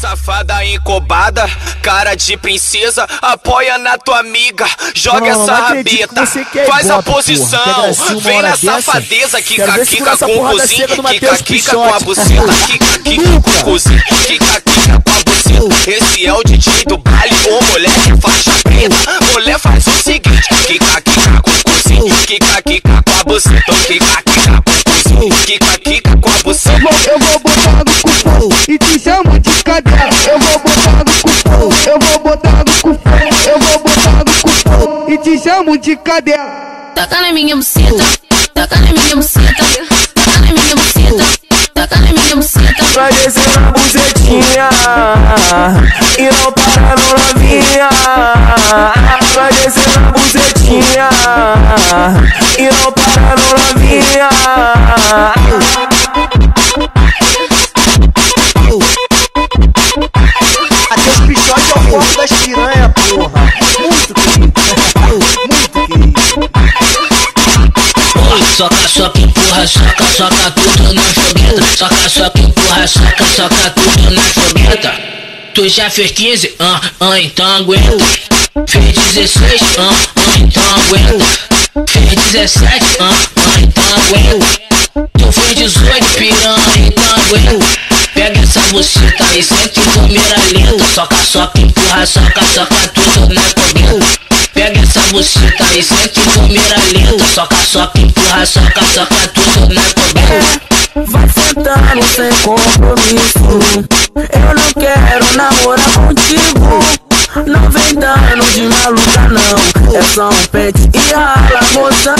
Safada encobada, cara de princesa, apoia na tua amiga, joga Não, essa rabeta, que quer faz a ibope, porra. posição, vem na safadeza, kika kika com o cozinho, kika kika com a buceta, kika kika com o cozinho, kika kika com a buceta. Esse é o DJ do baile, ô moleque faixa preta, mulher faz o seguinte, kika kika com o cozinho, kika kika com a buceta, chamo de cadela. Taca na minha buceta, taca na minha buceta, taca na minha buceta, taca na minha buceta. Vai descer na bucetinha E não para no novinha Vai descer na bucetinha E não para no novinha empurra, soca, soca tudo na fogueta. Soca, soca, empurra, soca, soca tudo na fogueta. Tu já fez 15? Ah, ah, então aguenta. Fez 16? Ah, ah, então aguenta. Fez 17? Ah, ah, então aguenta. Tu fez 18, piranha, então aguenta. Pega essa buceta e sente câmera lenta. Soca, soca, empurra, soca, soca tudo na fogueta. Pega essa buceta e sente câmera lenta. Soca, soca, empurra, soca, soca tudo na fogueta. Vai sentando sem compromisso Eu não quero namorar contigo Não vem dando de maluca não É só um pente e rala moça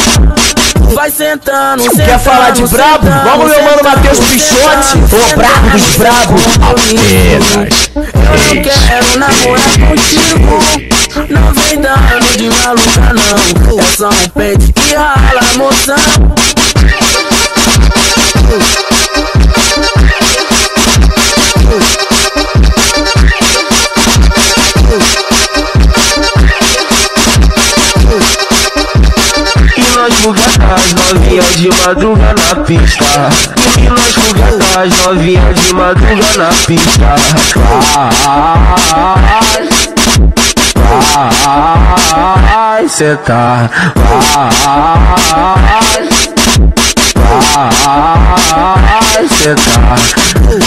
Vai sentando, sentando Quer falar de brabo? sentando, Vamos, meu mano Matheus Pichote. Ô, brabo dos brabo. compromisso. Eu não quero namorar contigo Não vem dando de maluca não. É só um pente e rala moça E nós foguetas as novinhas de madruga na pista. E nós foguetas as novinhas de madruga na pista. Vai, vai sentar Vai, vai sentar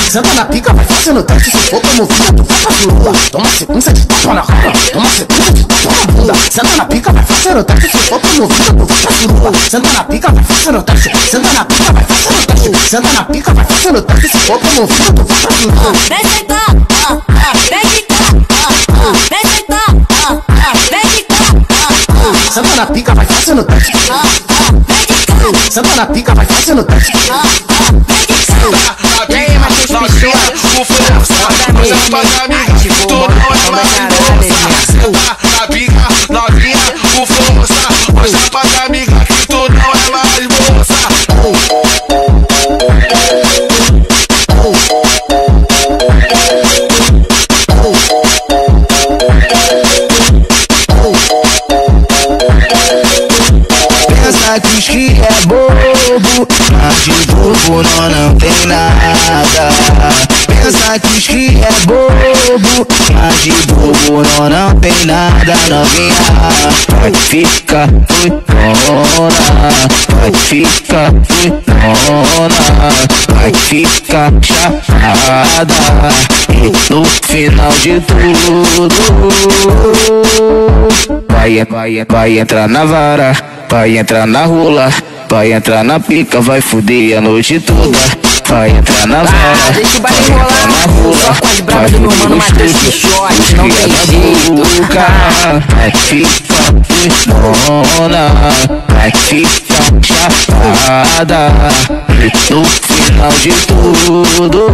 Senta na pica, vai fazendo teste. Se for promovida, tu vai pra surula. Toma sequência de tapa na cara. Toma sequência de tapa na bunda. Senta na pica, vai fazendo teste. Se for promovida, tu vai pra surula. Senta na pica, vai fazendo teste. Senta na pica, vai fazendo teste. Senta na pica, vai fazendo teste. Se for promovida, tu vai pra surula. Vem sentar, ah, ah, vem ah, Senta na pica, vai fazendo teste. ah, ah, Senta na pica, vai fazendo teste. ah, ah, vem quicar. E aí, Matheus Pichote, o força, você não pode amiga, tu de bobo não, tem nada. Pensa que os que é bobo Mas de bobo não, tem nada. Novinha Vai ficar doidona Vai ficar doidona Vai ficar chapada E no final de tudo Vai, vai, vai entrar na vara, vai entrar na rola, vai entrar na pica, vai fuder a noite toda. Vai entrar na vara, deixa o vai entrar rolar. na Só com as bravas do meu mano Matheus Pichote, não tem jeito. vai ficar doidona, vai ficar chapada, e no final de tudo.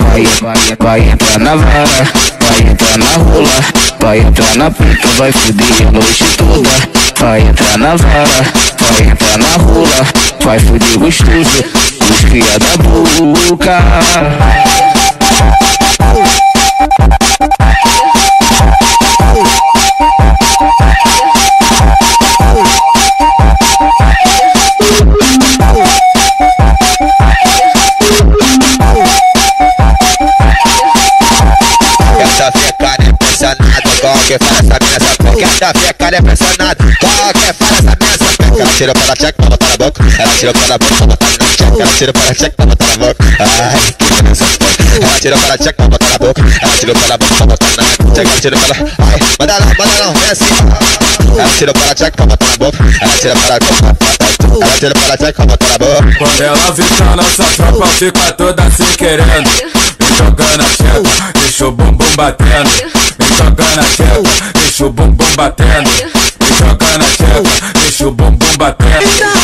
Vai, vai, vai entrar na vara, vai entrar na rola, vai entrar na pica, vai fuder a noite toda. Vai entrar na vara, vai entrar na rola, vai fuder gostoso, os cria da boca. Boca. Ela tira para a boca na tcheca. Ela tira para tcheca pra botar na boca. Ai, que beleza. Ela tira para tcheca pra botar na boca. Ela tira para a boca pra botar na tcheca. Ela tira para. Ai, manda não, manda não, vem assim. Ela tira para tcheca pra botar na boca. Ela tira para a boca. Ela tira para tcheca pra botar na boca. Quando ela fica nossa tropa, fica toda se querendo. Me jogando a tcheca, deixa o bumbum batendo. Me jogando a tcheca, deixa o bumbum batendo. Me jogando a tcheca, deixa o bumbum batendo.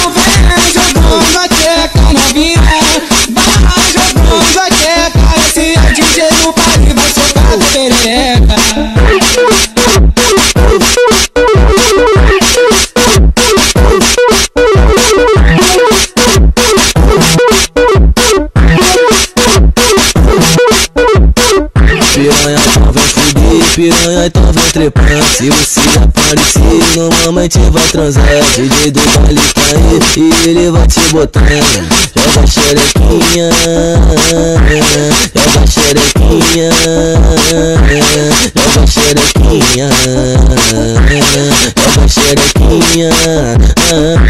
Piranha então vem trepar Se você aparecer, normalmente vai transar. DJ do baile tá aí e ele vai te botar Joga xerequinha, joga xerequinha Joga xerequinha, joga xerequinha.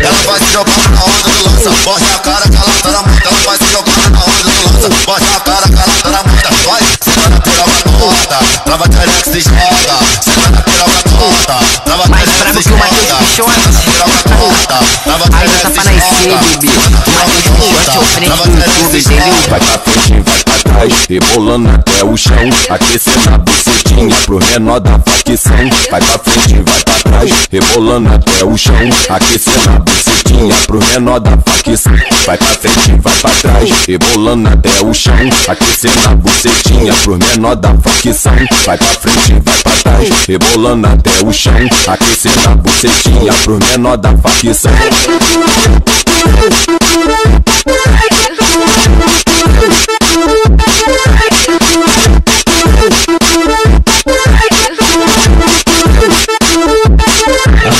Ela vai se jogar na onda do lança, bota a cara que ela tá na moda. Ela vai se jogar na onda do lança, Vai pra frente, vai pra trás, rebolando até o chão. Aquecendo a bucetinha pro menor da facção. Vai pra frente, vai pra trás, rebolando até o chão. Aquecendo a bucetinha pro menor da facção. Vai pra frente, vai pra trás, rebolando até o chão. Aquecendo a bucetinha pro menor da facção. Vai pra frente, vai pra trás, rebolando até o chão. Aquecendo a bucetinha pro menor da facção. As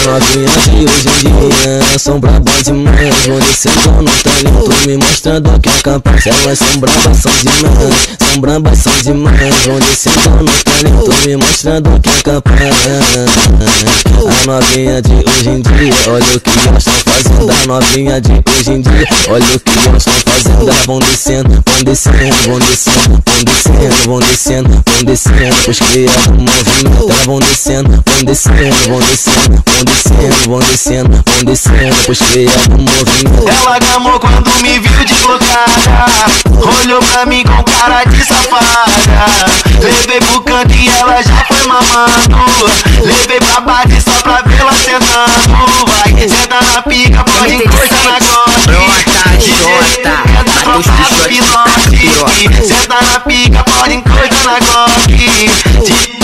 novinhas de hoje em dia são brabas demais Vão descendo no talento, me mostrando que é capaz Elas são brabas, são demais, são brabas, são demais Vão descendo no talento, me mostrando que é capaz A novinha de hoje em dia, olha o que elas estão fazendo A novinha de hoje em dia, olha o que elas estão fazendo Elas vão descendo, vão descendo, vão descendo, vão descendo, vão descendo, vão descendo criaram um movimento, elas vão descendo, vão descendo, vão descendo, vão descendo, vão descendo, vão descendo Movimento. Ela gamou quando me viu desbocada Olhou pra mim com cara de safada. Levei pro canto e ela já foi mamando. Levei pra base só pra vê-la sentando. Vai, senta na pica, pode encostar na gote Trota, trota. Matheus Pichote, Senta na pica, pode encostar na gote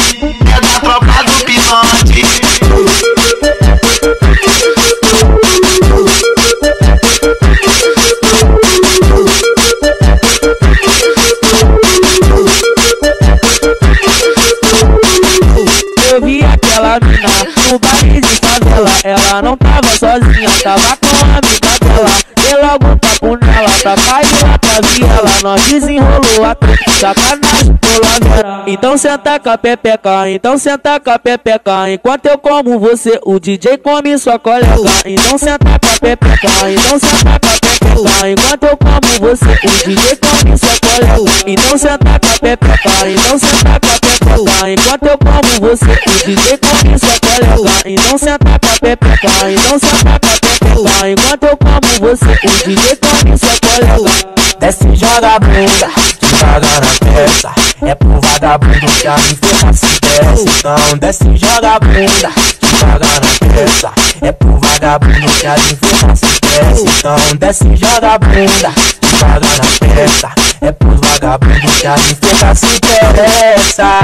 Nós desenrolou a treta, sacanagem pela vera Então senta com a pepeca, então senta com a pepeca. Enquanto eu como você, o DJ come sua colega. Então senta com a pepeca, então senta com a pepeca. Enquanto eu como você, o DJ come sua colega. Então senta com a pepeca, então senta com a pepeca. Enquanto eu como você, o DJ come sua colega. Então senta com a pepeca, então senta com a pepeca. Enquanto eu como você, o DJ come sua colega Desce e joga bunda, devagar na peça. É pro vagabundo que a enferma se desce. Então desce e joga bunda, devagar na peça. É pro vagabundo que a enferma se desce. Então desce e joga bunda, devagar na peça. É pro vagabundo que a enferma se interessa.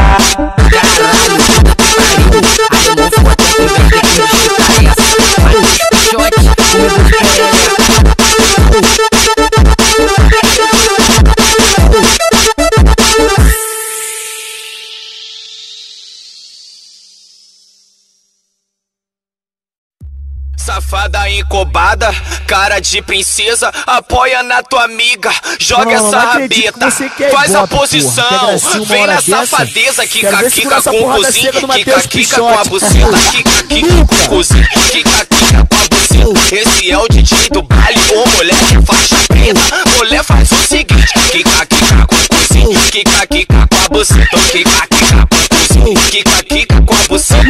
Caralho, encobada, cara de princesa, apoia na tua amiga, joga Não, essa que rabeta, quer faz a porra. posição, Gracinha uma vem na safadeza, kika kika com o cozinho, kika kika com a buceta, kika kika com o cozinho, kika kika com a buceta, Esse é o DJ do baile, o moleque faixa preta. Mulher faz o seguinte: quica, quica com o cozinho, quica, quica com a buceta, quica, quica com o cozinho, quica, quica com a buceta.